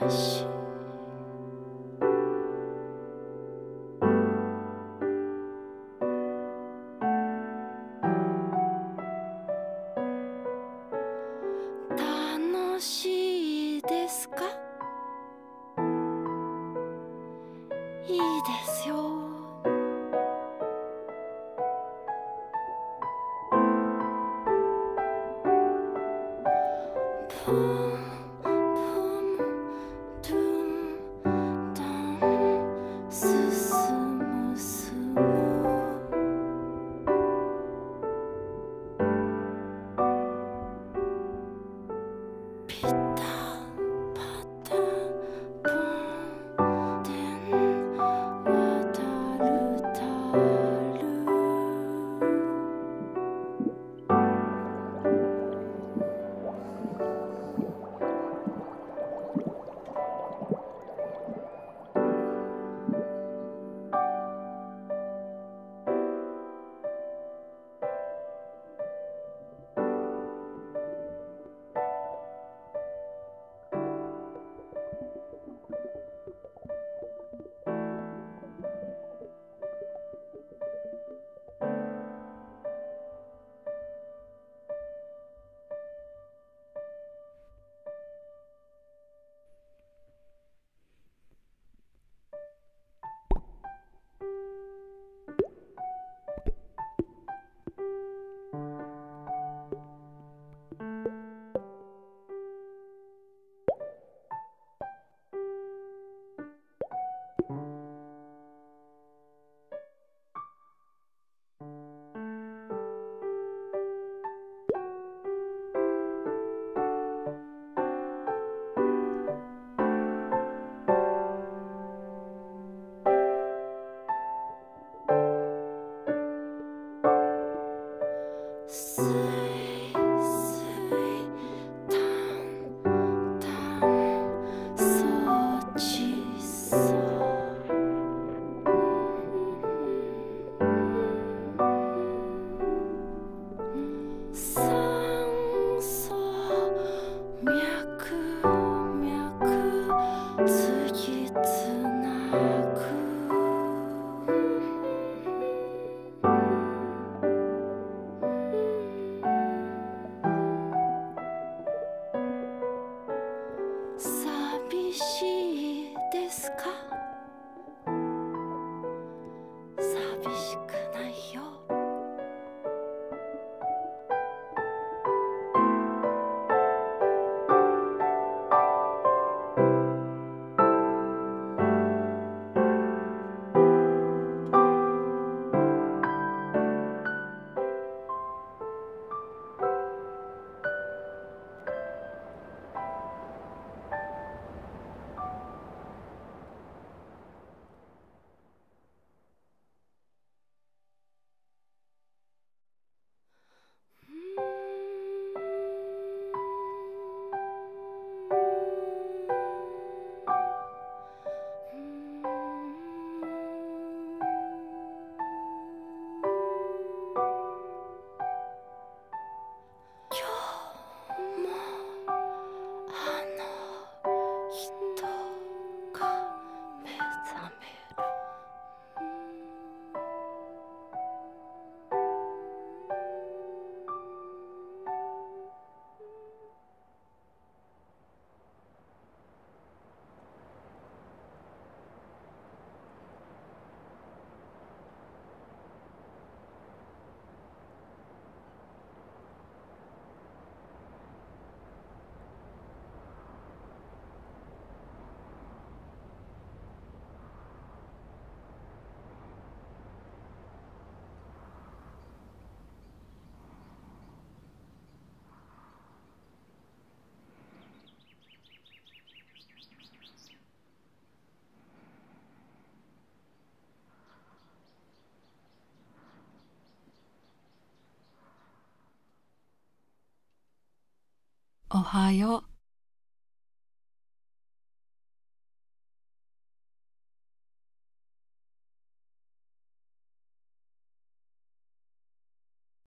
足楽しいですか？いいですよ。した。おはよう。